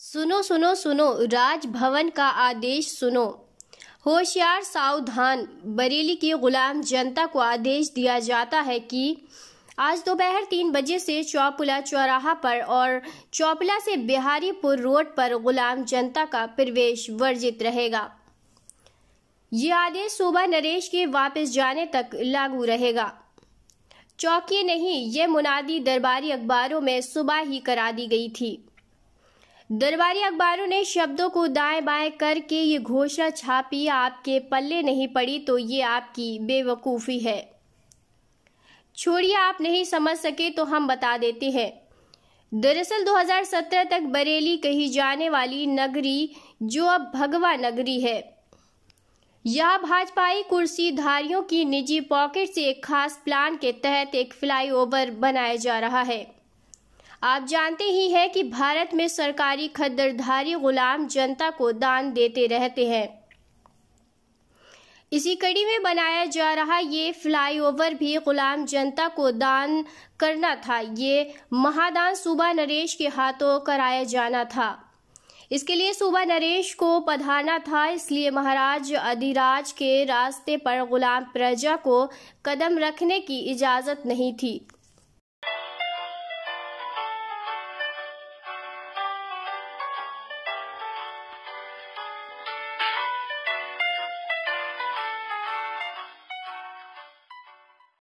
सुनो सुनो सुनो, राजभवन का आदेश सुनो। होशियार सावधान, बरेली की गुलाम जनता को आदेश दिया जाता है कि आज दोपहर तीन बजे से चौपुला चौराहा पर और चौपुला से बिहारीपुर रोड पर गुलाम जनता का प्रवेश वर्जित रहेगा। ये आदेश सुबह नरेश के वापस जाने तक लागू रहेगा। चौकी नहीं, ये मुनादी दरबारी अखबारों में सुबह ही करा दी गई थी। दरबारी अखबारों ने शब्दों को दाएँ बाएँ करके ये घोषणा छापी, आपके पल्ले नहीं पड़ी तो ये आपकी बेवकूफ़ी है। छोड़िए, आप नहीं समझ सके तो हम बता देते हैं। दरअसल 2017 तक बरेली कही जाने वाली नगरी जो अब भगवा नगरी है। यह भाजपाई कुर्सीधारियों की निजी पॉकेट से एक खास प्लान के तहत एक फ्लाईओवर बनाया जा रहा है। आप जानते ही हैं कि भारत में सरकारी खद्दरधारी गुलाम जनता को दान देते रहते हैं। इसी कड़ी में बनाया जा रहा ये फ्लाईओवर भी गुलाम जनता को दान करना था। ये महादान सूबा नरेश के हाथों कराया जाना था। इसके लिए सूबा नरेश को पधारना था। इसलिए महाराज अधिराज के रास्ते पर गुलाम प्रजा को कदम रखने की इजाज़त नहीं थी।